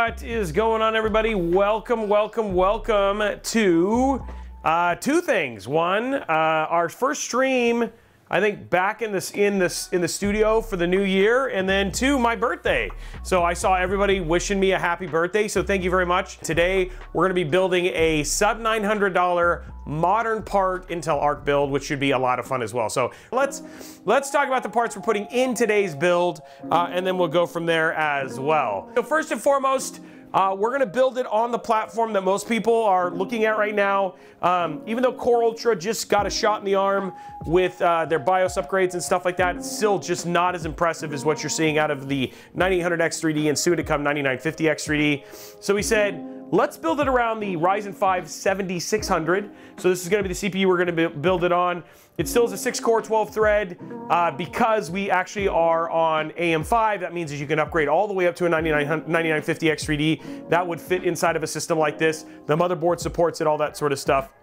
What is going on, everybody? Welcome, welcome, welcome to uh, two things. One, uh, our first stream, I think, back in this in this in the studio for the new year, and then to my birthday. So I saw everybody wishing me a happy birthday. So thank you very much. Today we're going to be building a sub $900 modern part Intel Arc build, which should be a lot of fun as well. So let's let's talk about the parts we're putting in today's build, uh, and then we'll go from there as well. So first and foremost. Uh, we're going to build it on the platform that most people are looking at right now. Um, even though Core Ultra just got a shot in the arm with uh, their BIOS upgrades and stuff like that, it's still just not as impressive as what you're seeing out of the 9800X3D and soon to come 9950X3D. So we said, let's build it around the Ryzen 5 7600. So this is going to be the CPU we're going to build it on. It still is a 6 core, 12 thread. Uh, because we actually are on AM5, that means that you can upgrade all the way up to a 9950X3D. That would fit inside of a system like this. The motherboard supports it, all that sort of stuff.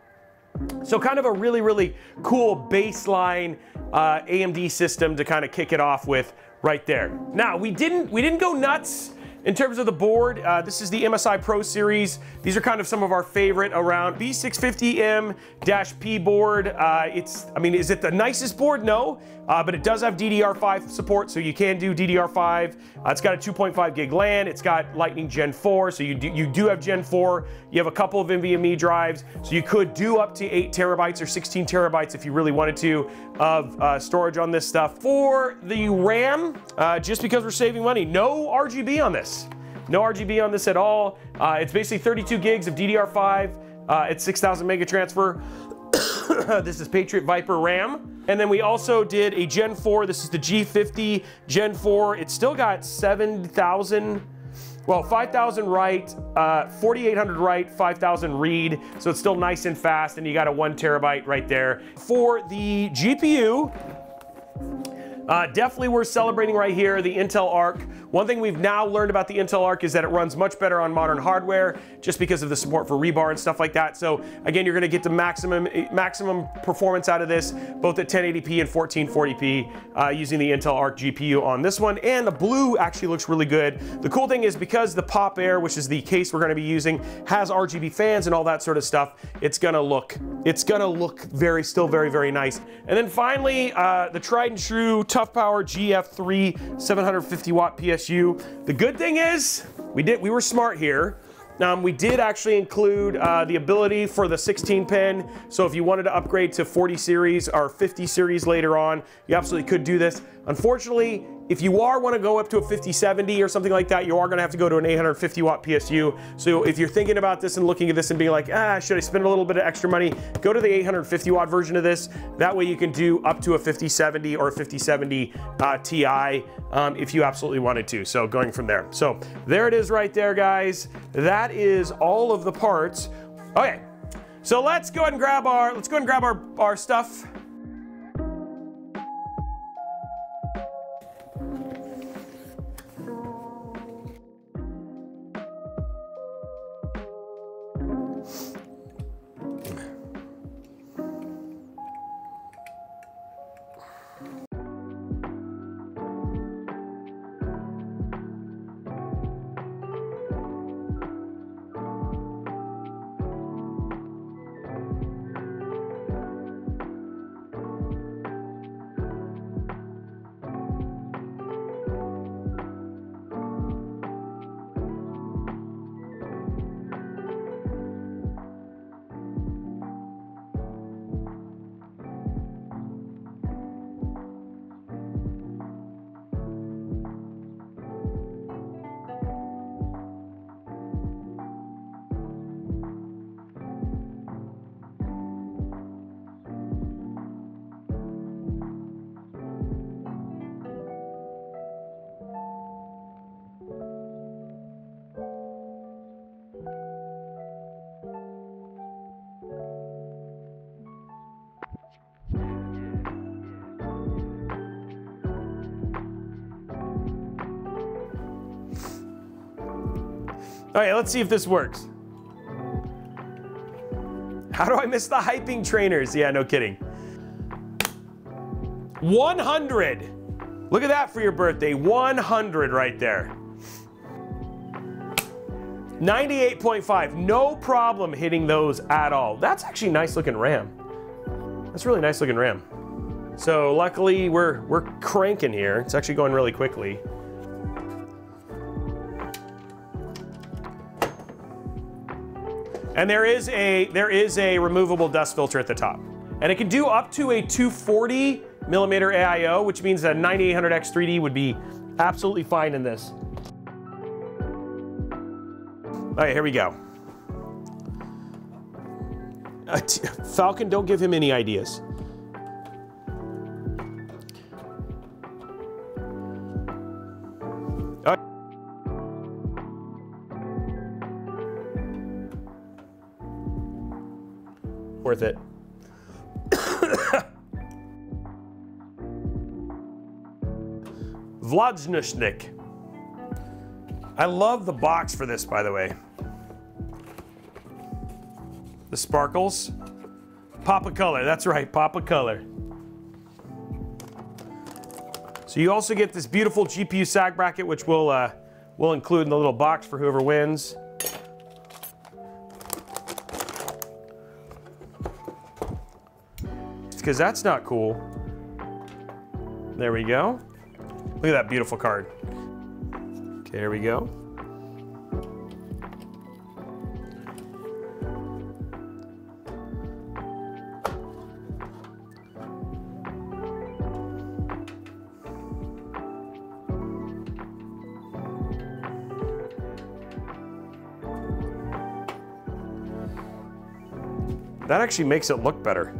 So kind of a really, really cool baseline uh, AMD system to kind of kick it off with right there. Now, we didn't, we didn't go nuts in terms of the board, uh, this is the MSI Pro Series. These are kind of some of our favorite around B650M-P board. Uh, it's, I mean, is it the nicest board? No, uh, but it does have DDR5 support, so you can do DDR5. Uh, it's got a 2.5 gig LAN. It's got Lightning Gen 4, so you do, you do have Gen 4. You have a couple of NVMe drives, so you could do up to 8 terabytes or 16 terabytes if you really wanted to of uh, storage on this stuff. For the RAM, uh, just because we're saving money, no RGB on this. No RGB on this at all. Uh, it's basically 32 gigs of DDR5 uh, at 6,000 mega transfer. this is Patriot Viper RAM. And then we also did a Gen 4. This is the G50 Gen 4. It's still got 7,000, well, 5,000 write, uh, 4,800 write, 5,000 read. So it's still nice and fast. And you got a one terabyte right there. For the GPU, uh, definitely worth celebrating right here, the Intel Arc. One thing we've now learned about the Intel Arc is that it runs much better on modern hardware just because of the support for rebar and stuff like that. So again, you're gonna get the maximum maximum performance out of this, both at 1080p and 1440p uh, using the Intel Arc GPU on this one. And the blue actually looks really good. The cool thing is because the Pop Air, which is the case we're gonna be using, has RGB fans and all that sort of stuff, it's gonna look, it's gonna look very, still very, very nice. And then finally, uh, the tried and true Toughpower GF3 750 watt PSU. The good thing is, we did we were smart here. Um, we did actually include uh, the ability for the 16 pin. So if you wanted to upgrade to 40 series or 50 series later on, you absolutely could do this. Unfortunately, if you are want to go up to a 5070 or something like that, you are going to have to go to an 850 watt PSU. So if you're thinking about this and looking at this and being like, ah, should I spend a little bit of extra money? Go to the 850 watt version of this. That way you can do up to a 5070 or a 5070 uh, Ti um, if you absolutely wanted to. So going from there. So there it is right there, guys. That is all of the parts. Okay, so let's go ahead and grab our, let's go ahead and grab our, our stuff. All right, let's see if this works. How do I miss the hyping trainers? Yeah, no kidding. 100. Look at that for your birthday. 100 right there. 98.5, no problem hitting those at all. That's actually nice looking RAM. That's really nice looking RAM. So luckily we're we're cranking here. It's actually going really quickly. And there is a there is a removable dust filter at the top. And it can do up to a 240 millimeter AIO, which means that 9800X 3D would be absolutely fine in this. All right, here we go. Uh, Falcon, don't give him any ideas. Worth it. Vladsnushnik. I love the box for this, by the way. The sparkles. Pop a color, that's right, pop a color. So you also get this beautiful GPU sag bracket, which we'll, uh, we'll include in the little box for whoever wins. Because that's not cool. There we go. Look at that beautiful card. Okay, here we go. That actually makes it look better.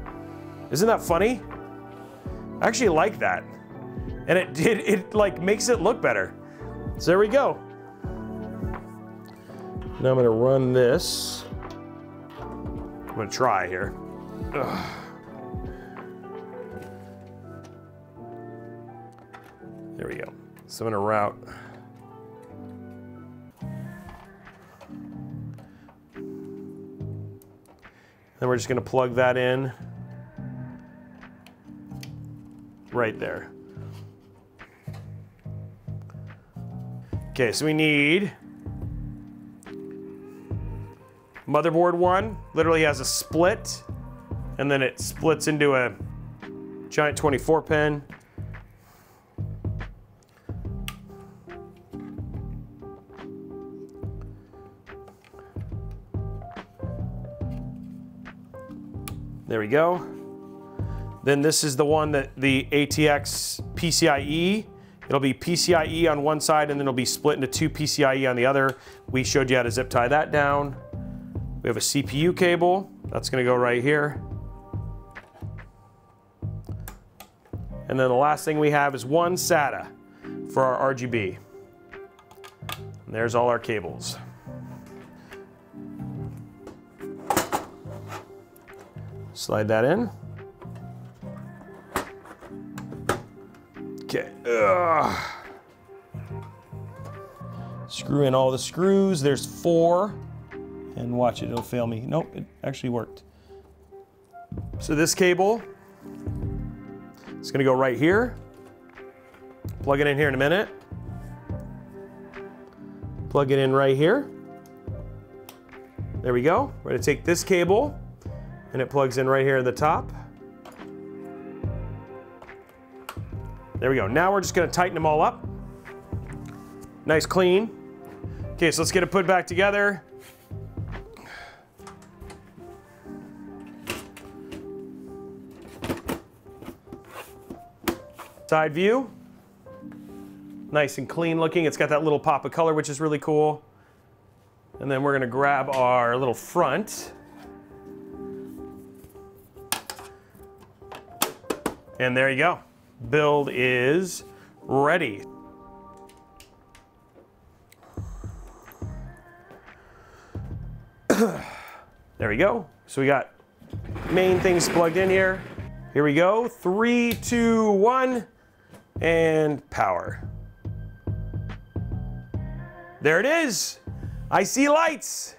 Isn't that funny? I actually like that. And it, it, it like makes it look better. So there we go. Now I'm gonna run this. I'm gonna try here. Ugh. There we go. So I'm gonna route. Then we're just gonna plug that in right there. Okay, so we need motherboard one, literally has a split, and then it splits into a giant 24 pin. There we go. Then this is the one that the ATX PCIe. It'll be PCIe on one side and then it'll be split into two PCIe on the other. We showed you how to zip tie that down. We have a CPU cable. That's gonna go right here. And then the last thing we have is one SATA for our RGB. And there's all our cables. Slide that in. Ugh. Screw in all the screws. There's four. And watch it, it'll fail me. Nope, it actually worked. So this cable it's gonna go right here. Plug it in here in a minute. Plug it in right here. There we go. We're gonna take this cable and it plugs in right here at the top. There we go. Now we're just gonna tighten them all up. Nice clean. Okay, so let's get it put back together. Side view. Nice and clean looking. It's got that little pop of color, which is really cool. And then we're gonna grab our little front. And there you go. Build is ready. there we go. So we got main things plugged in here. Here we go. Three, two, one, and power. There it is. I see lights.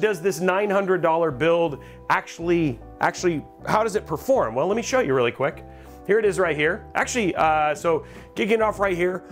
Does this $900 build actually, actually, how does it perform? Well, let me show you really quick. Here it is right here. Actually, uh, so kicking off right here.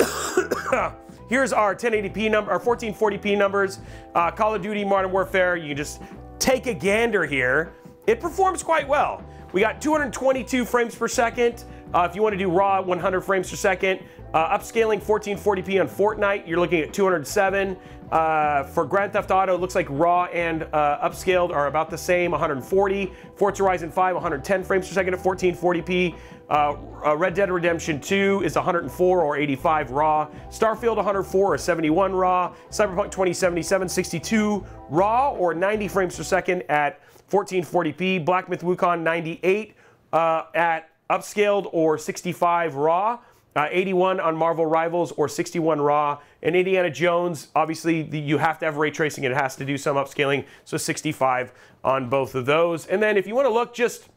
Here's our 1080p number, our 1440p numbers. Uh, Call of Duty Modern Warfare, you can just take a gander here. It performs quite well. We got 222 frames per second. Uh, if you want to do raw 100 frames per second, uh, upscaling 1440p on Fortnite, you're looking at 207. Uh, for Grand Theft Auto, it looks like raw and uh, upscaled are about the same, 140. Forza Horizon 5, 110 frames per second at 1440p. Uh, uh, Red Dead Redemption 2 is 104 or 85 raw. Starfield 104 or 71 raw. Cyberpunk 2077 62 raw or 90 frames per second at 1440p. Black Myth Wukong 98 uh, at upscaled or 65 raw. Uh, 81 on Marvel Rivals or 61 raw. And Indiana Jones, obviously, the, you have to have ray tracing. It has to do some upscaling, so 65 on both of those. And then if you want to look just,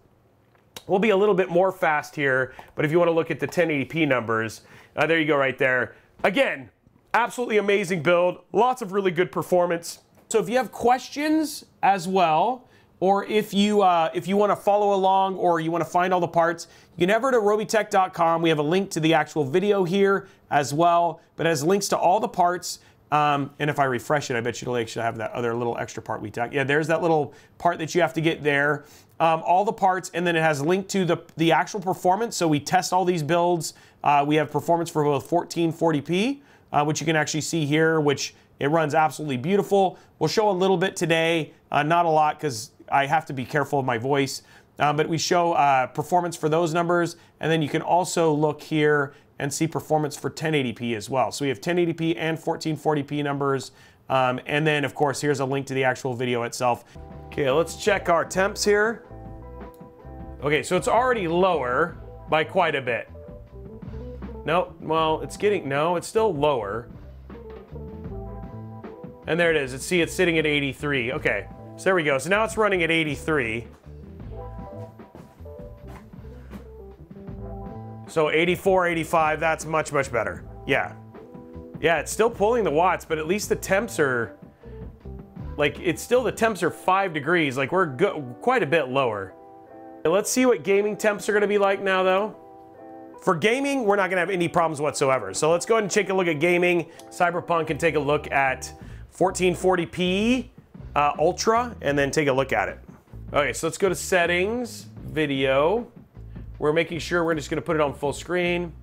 we'll be a little bit more fast here, but if you want to look at the 1080p numbers, uh, there you go right there. Again, absolutely amazing build, lots of really good performance. So if you have questions as well, or if you uh, if you want to follow along or you want to find all the parts, you can head over to robeytech.com. We have a link to the actual video here as well, but it has links to all the parts. Um, and if I refresh it, I bet you it'll actually have that other little extra part we talked. Yeah, there's that little part that you have to get there. Um, all the parts, and then it has a link to the, the actual performance. So we test all these builds. Uh, we have performance for both 1440p, uh, which you can actually see here, which it runs absolutely beautiful. We'll show a little bit today, uh, not a lot because I have to be careful of my voice. Um, but we show uh, performance for those numbers, and then you can also look here and see performance for 1080p as well. So we have 1080p and 1440p numbers. Um, and then, of course, here's a link to the actual video itself. Okay, let's check our temps here. Okay, so it's already lower by quite a bit. Nope, well, it's getting, no, it's still lower. And there it is. It's, see, it's sitting at 83. Okay. So there we go. So now it's running at 83. So 84, 85, that's much, much better. Yeah. Yeah, it's still pulling the watts, but at least the temps are, like, it's still, the temps are five degrees. Like, we're quite a bit lower. Let's see what gaming temps are gonna be like now, though. For gaming, we're not gonna have any problems whatsoever. So let's go ahead and take a look at gaming. Cyberpunk and take a look at 1440p uh, Ultra and then take a look at it. Okay, so let's go to settings, video. We're making sure we're just gonna put it on full screen.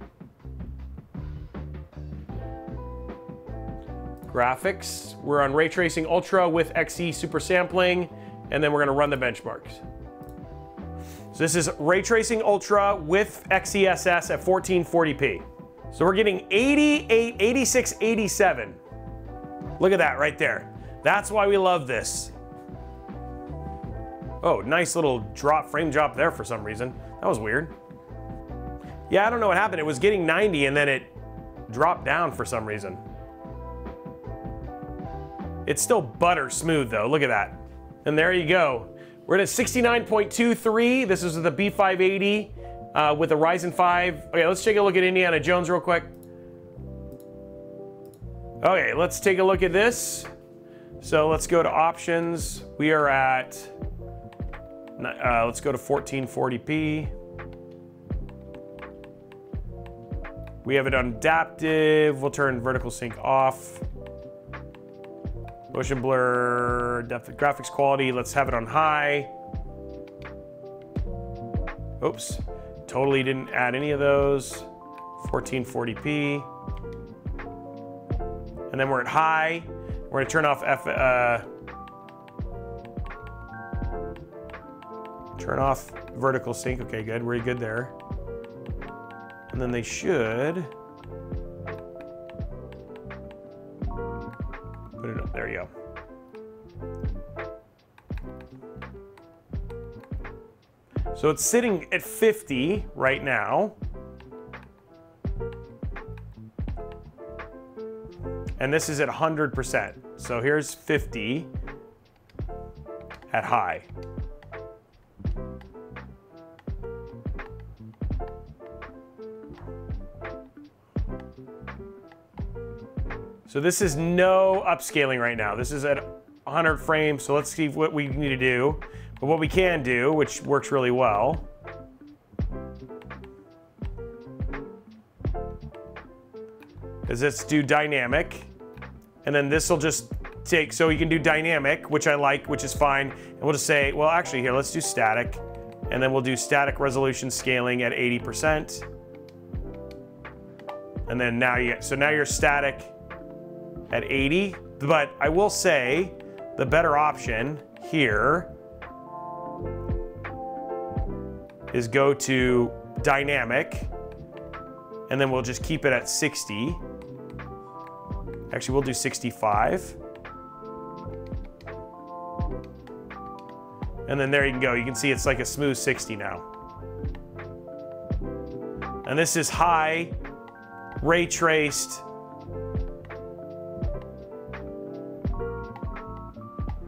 Graphics, we're on Ray Tracing Ultra with XE Super Sampling, and then we're gonna run the benchmarks. So this is Ray Tracing Ultra with XeSS at 1440p. So we're getting 88, 86, 87. Look at that right there. That's why we love this. Oh, nice little drop, frame drop there for some reason. That was weird. Yeah, I don't know what happened. It was getting 90 and then it dropped down for some reason. It's still butter smooth though, look at that. And there you go. We're at 69.23. This is the B580 uh, with the Ryzen 5. Okay, let's take a look at Indiana Jones real quick. Okay, let's take a look at this. So let's go to options. We are at, uh, let's go to 1440p. We have it on adaptive. We'll turn vertical sync off. Motion blur, depth of graphics quality. Let's have it on high. Oops, totally didn't add any of those. 1440p. And then we're at high. We're gonna turn off F, uh, turn off vertical sync. Okay, good, we're good there. And then they should put it up, there you go. So it's sitting at 50 right now. And this is at 100%. So here's 50 at high. So this is no upscaling right now. This is at 100 frames, so let's see what we need to do. But what we can do, which works really well, is let's do dynamic. And then this will just take, so you can do dynamic, which I like, which is fine. And we'll just say, well, actually here, let's do static. And then we'll do static resolution scaling at 80%. And then now you, so now you're static at 80. But I will say the better option here is go to dynamic and then we'll just keep it at 60. Actually, we'll do 65. And then there you can go. You can see it's like a smooth 60 now. And this is high, ray traced,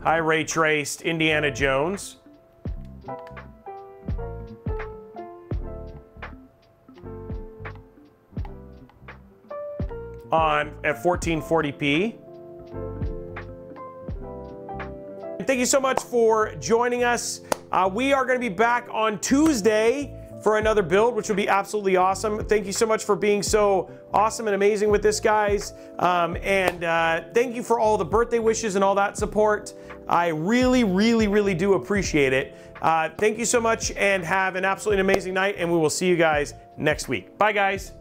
high ray traced Indiana Jones. On at 1440p. Thank you so much for joining us. Uh, we are going to be back on Tuesday for another build, which will be absolutely awesome. Thank you so much for being so awesome and amazing with this, guys. Um, and uh, thank you for all the birthday wishes and all that support. I really, really, really do appreciate it. Uh, thank you so much and have an absolutely amazing night. And we will see you guys next week. Bye, guys.